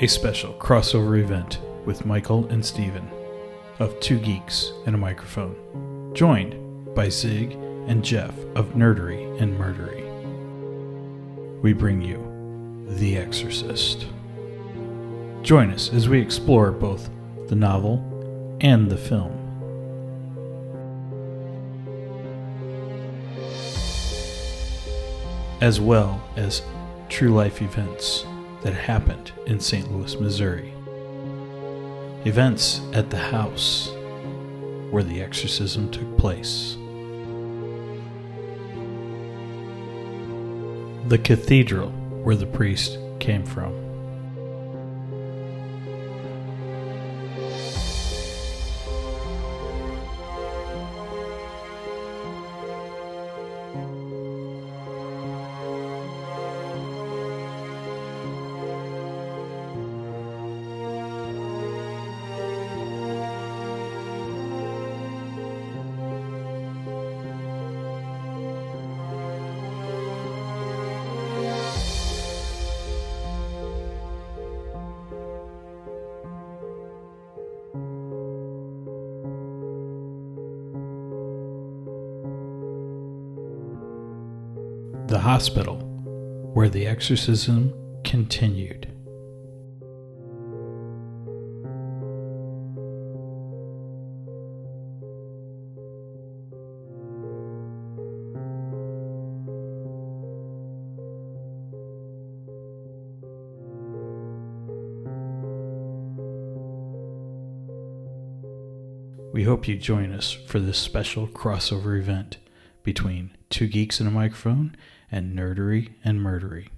a special crossover event with Michael and Steven of Two Geeks and a Microphone, joined by Zig and Jeff of Nerdery and Murdery. We bring you The Exorcist. Join us as we explore both the novel and the film. As well as true life events that happened in St. Louis, Missouri. Events at the house where the exorcism took place. The cathedral where the priest came from. The hospital where the exorcism continued. We hope you join us for this special crossover event between Two Geeks and a Microphone and Nerdery and Murdery.